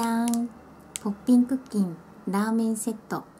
ゃんポッピンクッキンラーメンセット。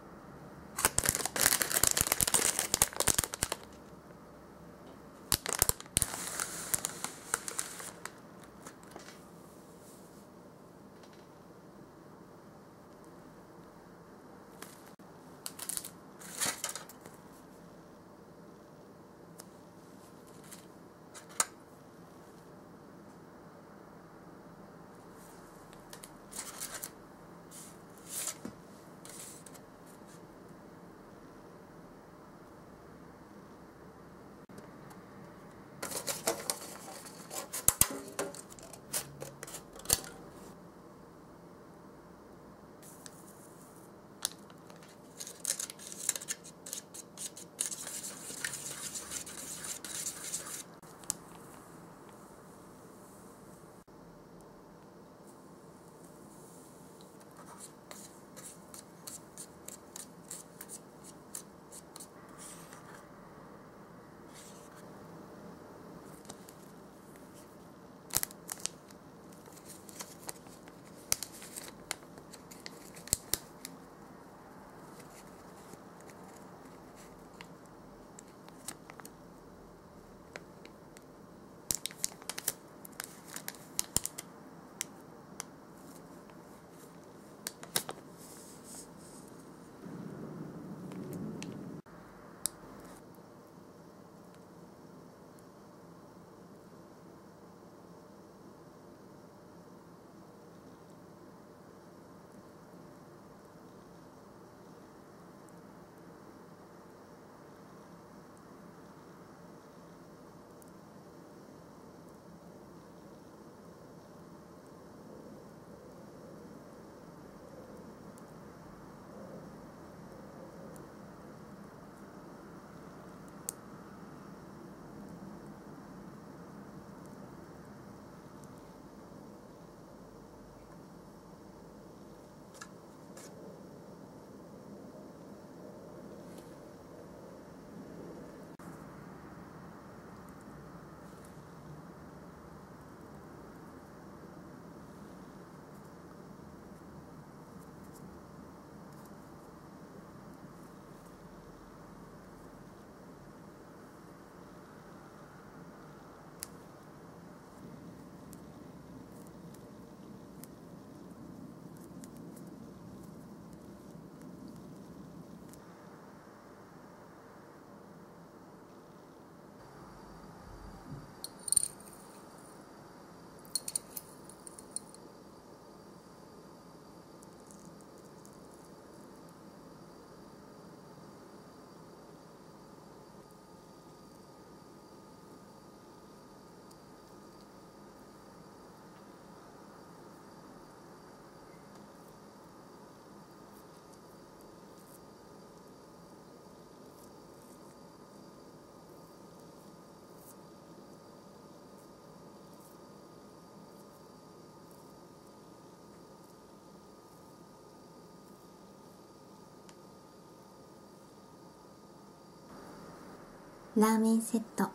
ラーメンセット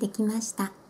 できました。